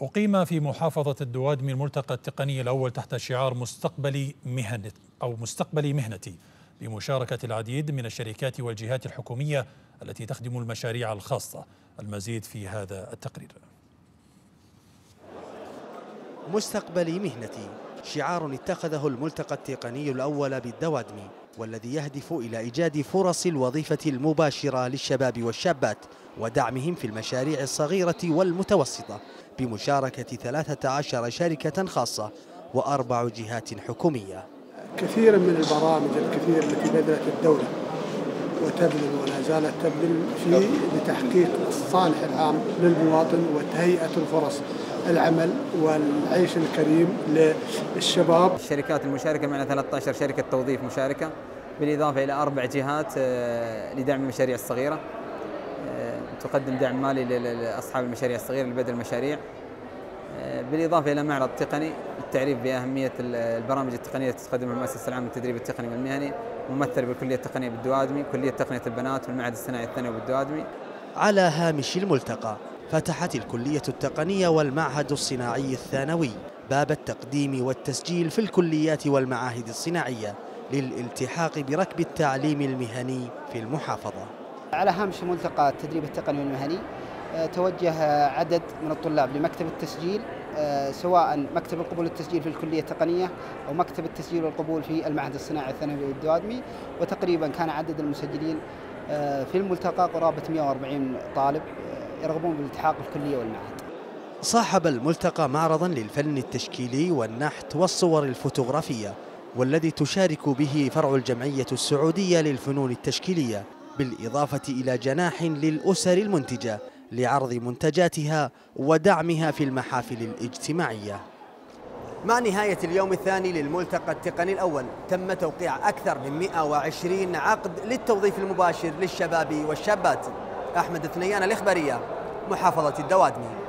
أقيم في محافظة الدوادمي الملتقى التقني الأول تحت شعار مستقبلي مهنة أو مستقبلي مهنتي بمشاركة العديد من الشركات والجهات الحكومية التي تخدم المشاريع الخاصة. المزيد في هذا التقرير. مستقبلي مهنتي. شعار اتخذه الملتقى التقني الأول بالدوادمي والذي يهدف إلى إيجاد فرص الوظيفة المباشرة للشباب والشابات. ودعمهم في المشاريع الصغيرة والمتوسطة بمشاركة 13 شركة خاصة وأربع جهات حكومية. كثير من البرامج الكثير التي بذلت الدولة وتبذل ولا زالت تبذل في لتحقيق الصالح العام للمواطن وتهيئة الفرص العمل والعيش الكريم للشباب. الشركات المشاركة معنا 13 شركة توظيف مشاركة بالإضافة إلى أربع جهات آه، لدعم المشاريع الصغيرة. تقدم دعم مالي لأصحاب المشاريع الصغيرة لبدء المشاريع. آه، بالإضافة إلى معرض تقني للتعريف بأهمية البرامج التقنية التي تقدمها المؤسسة العامة للتدريب التقني والمهني ممثل بالكلية التقنية بالدوادمي كلية تقنية البنات والمعهد الصناعي الثانوي بالدوادمي على هامش الملتقى فتحت الكلية التقنية والمعهد الصناعي الثانوي باب التقديم والتسجيل في الكليات والمعاهد الصناعية للالتحاق بركب التعليم المهني في المحافظة. على هامش ملتقى التدريب التقني والمهني آه، توجه عدد من الطلاب لمكتب التسجيل آه، سواء مكتب القبول والتسجيل في الكلية التقنية أو مكتب التسجيل والقبول في المعهد الصناعي الثانوي الدوادمي وتقريبا كان عدد المسجلين آه، في الملتقى قرابة 140 طالب يرغبون بالالتحاق بالكلية والمعهد. صاحب الملتقى معرضا للفن التشكيلي والنحت والصور الفوتوغرافية والذي تشارك به فرع الجمعية السعودية للفنون التشكيلية. بالإضافة إلى جناح للأسر المنتجة لعرض منتجاتها ودعمها في المحافل الاجتماعية. مع نهاية اليوم الثاني للملتقى التقني الأول تم توقيع أكثر من 120 عقد للتوظيف المباشر للشباب والشابات. أحمد الثنيان الإخبارية محافظة الدوادمي.